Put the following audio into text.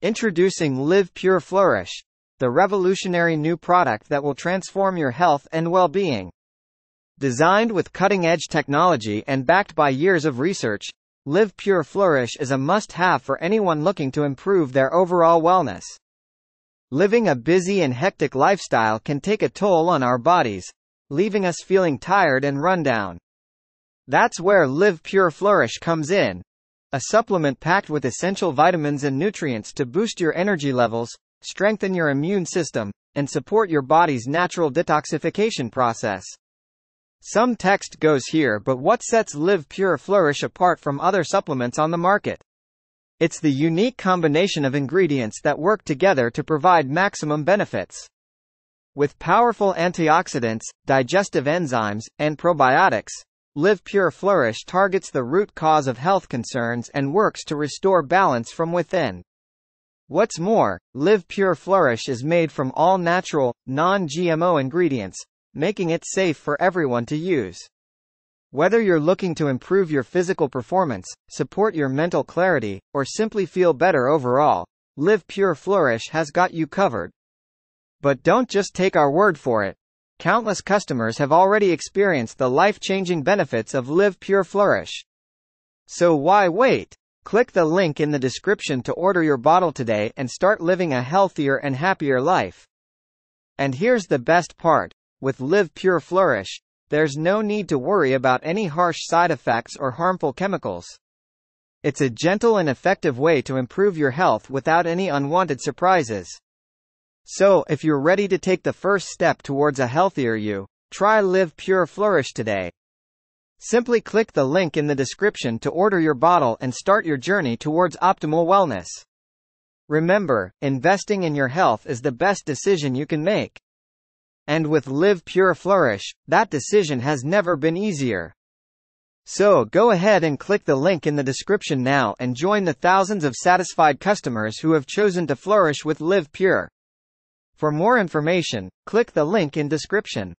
Introducing Liv Pure Flourish, the revolutionary new product that will transform your health and well-being. Designed with cutting-edge technology and backed by years of research, Liv Pure Flourish is a must-have for anyone looking to improve their overall wellness. Living a busy and hectic lifestyle can take a toll on our bodies, leaving us feeling tired and run down. That's where Liv Pure Flourish comes in, a supplement packed with essential vitamins and nutrients to boost your energy levels, strengthen your immune system, and support your body's natural detoxification process. Some text goes here but what sets Liv Pure Flourish apart from other supplements on the market? It's the unique combination of ingredients that work together to provide maximum benefits. With powerful antioxidants, digestive enzymes, and probiotics, Liv Pure Flourish targets the root cause of health concerns and works to restore balance from within. What's more, Liv Pure Flourish is made from all natural, non-GMO ingredients, making it safe for everyone to use. Whether you're looking to improve your physical performance, support your mental clarity, or simply feel better overall, Liv Pure Flourish has got you covered. But don't just take our word for it. Countless customers have already experienced the life-changing benefits of Liv Pure Flourish. So why wait? Click the link in the description to order your bottle today and start living a healthier and happier life. And here's the best part. With Liv Pure Flourish, there's no need to worry about any harsh side effects or harmful chemicals. It's a gentle and effective way to improve your health without any unwanted surprises. So, if you're ready to take the first step towards a healthier you, try Liv Pure Flourish today. Simply click the link in the description to order your bottle and start your journey towards optimal wellness. Remember, investing in your health is the best decision you can make. And with Liv Pure Flourish, that decision has never been easier. So go ahead and click the link in the description now and join the thousands of satisfied customers who have chosen to flourish with Liv Pure. For more information, click the link in description.